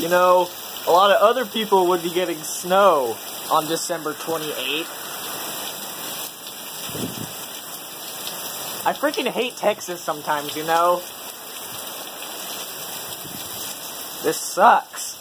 You know, a lot of other people would be getting snow on December 28th. I freaking hate Texas sometimes, you know? This sucks.